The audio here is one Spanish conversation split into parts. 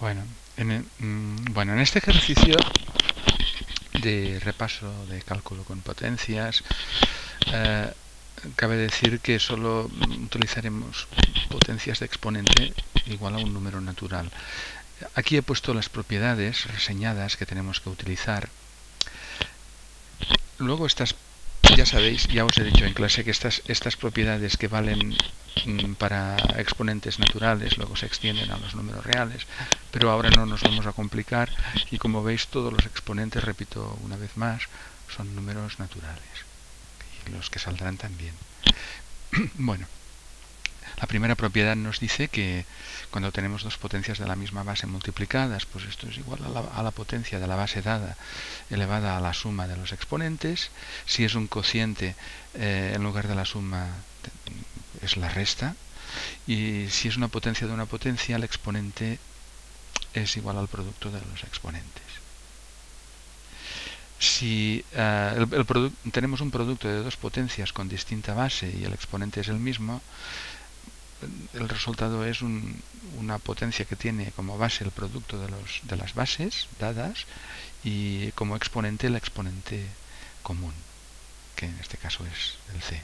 Bueno, en, el- mm, bueno, en este ejercicio de repaso de cálculo con potencias, eh, cabe decir que solo utilizaremos potencias de exponente igual a un número natural. Aquí he puesto las propiedades reseñadas que tenemos que utilizar. Luego estas, ya sabéis, ya os he dicho en clase que estas, estas propiedades que valen para exponentes naturales luego se extienden a los números reales, pero ahora no nos vamos a complicar y como veis todos los exponentes, repito una vez más, son números naturales y los que saldrán también. bueno, la primera propiedad nos dice que cuando tenemos dos potencias de la misma base multiplicadas, pues esto es igual a la, a la, potencia de la base dada elevada a la suma de los exponentes. Si es un cociente, eh, en lugar de la suma la resta. Y si es una potencia de una potencia, el exponente es igual al producto de los exponentes. Si uh, el, tenemos un producto de dos potencias con distinta base y el exponente es el mismo, el resultado es un, una potencia que tiene como base el producto de, los, de las bases dadas y como exponente el exponente común, que en este caso es el C.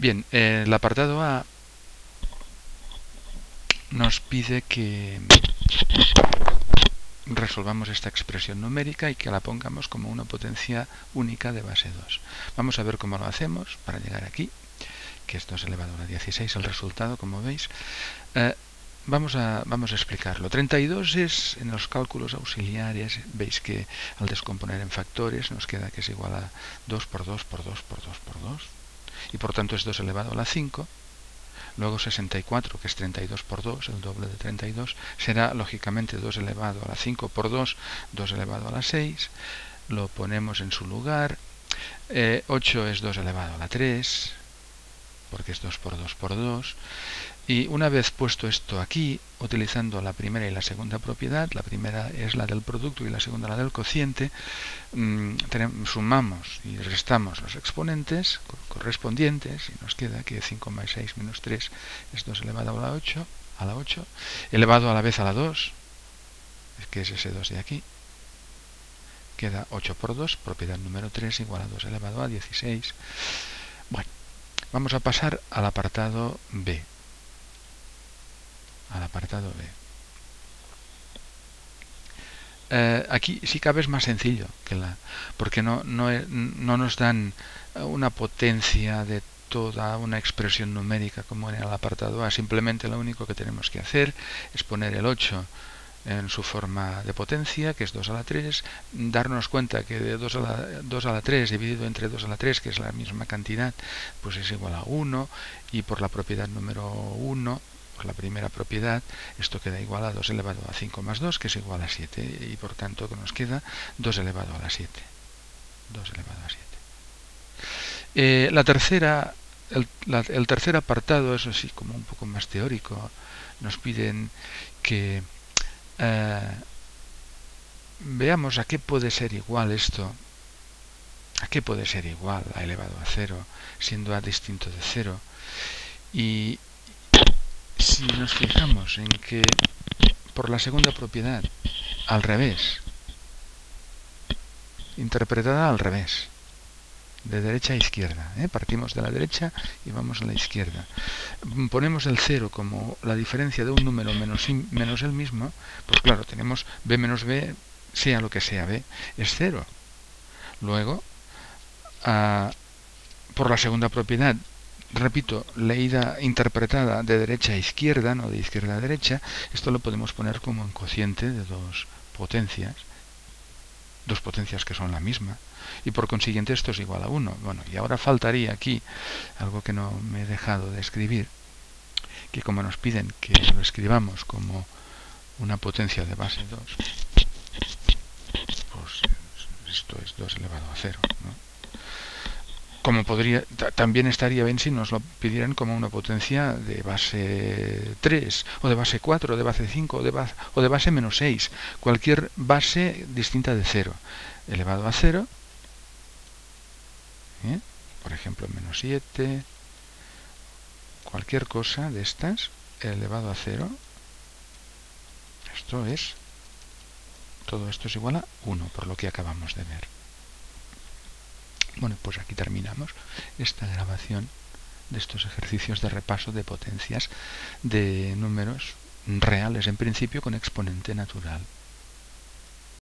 Bien, el apartado A nos pide que resolvamos esta expresión numérica y que la pongamos como una potencia única de base 2. Vamos a ver cómo lo hacemos para llegar aquí que esto es elevado a la 16, el resultado, como veis. Eh, vamos, a, vamos a explicarlo. 32 es, en los cálculos auxiliares, veis que al descomponer en factores nos queda que es igual a 2 por 2 por 2 por 2 por 2, y por tanto es 2 elevado a la 5. Luego 64, que es 32 por 2, el doble de 32, será lógicamente 2 elevado a la 5 por 2, 2 elevado a la 6. Lo ponemos en su lugar. Eh, 8 es 2 elevado a la 3, porque es 2 por 2 por 2. Y una vez puesto esto aquí, utilizando la primera y la segunda propiedad, la primera es la del producto y la segunda la del cociente, tenemos, sumamos y restamos los exponentes correspondientes y nos queda que 5 más 6 menos 3 es 2 elevado a la 8, a la 8 elevado a la vez a la 2, que es ese 2 de aquí, queda 8 por 2, propiedad número 3 igual a 2 elevado a 16. Bueno, Vamos a pasar al apartado B. Al apartado B. Eh, aquí sí cabe es más sencillo que la, porque no, no, no nos dan una potencia de toda una expresión numérica como en el apartado A. Simplemente lo único que tenemos que hacer es poner el 8 en su forma de potencia, que es 2 a la 3, darnos cuenta que de 2 a la, 2 a la 3 dividido entre 2 a la 3, que es la misma cantidad, pues es igual a 1, y por la propiedad número 1, por la primera propiedad, esto queda igual a 2 elevado a 5 más 2, que es igual a 7, y por tanto que nos queda 2 elevado a la 7. 2 elevado a 7. Eh, la tercera, el, la, el tercer apartado, eso sí, como un poco más teórico, nos piden que eh, veamos a qué puede ser igual esto. ¿A qué puede ser igual a elevado a cero, siendo a distinto de cero? Y si nos fijamos en que por la segunda propiedad, al revés, interpretada al revés, de derecha a izquierda. ¿eh? Partimos de la derecha y vamos a la izquierda. Ponemos el cero como la diferencia de un número menos, menos el mismo, pues claro, tenemos b menos b, sea lo que sea b, es cero. Luego, a, por la segunda propiedad, repito, leída, interpretada de derecha a izquierda, no de izquierda a derecha, esto lo podemos poner como un cociente de dos potencias, dos potencias que son la misma, y por consiguiente esto es igual a 1. Bueno, y ahora faltaría aquí algo que no me he dejado de escribir, que como nos piden que lo escribamos como una potencia de base 2, pues esto es 2 elevado a 0. ¿no? Como podría, también estaría bien si nos lo pidieran como una potencia de base 3, o de base 4, o de base 5, o de base, o de base menos 6, cualquier base distinta de 0, elevado a 0, ¿Eh? por ejemplo menos 7 cualquier cosa de estas elevado a 0 esto es, todo esto es igual a 1, por lo que acabamos de ver. Bueno, pues aquí terminamos esta grabación de estos ejercicios de repaso de potencias de números reales en principio con exponente natural.